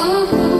Oh.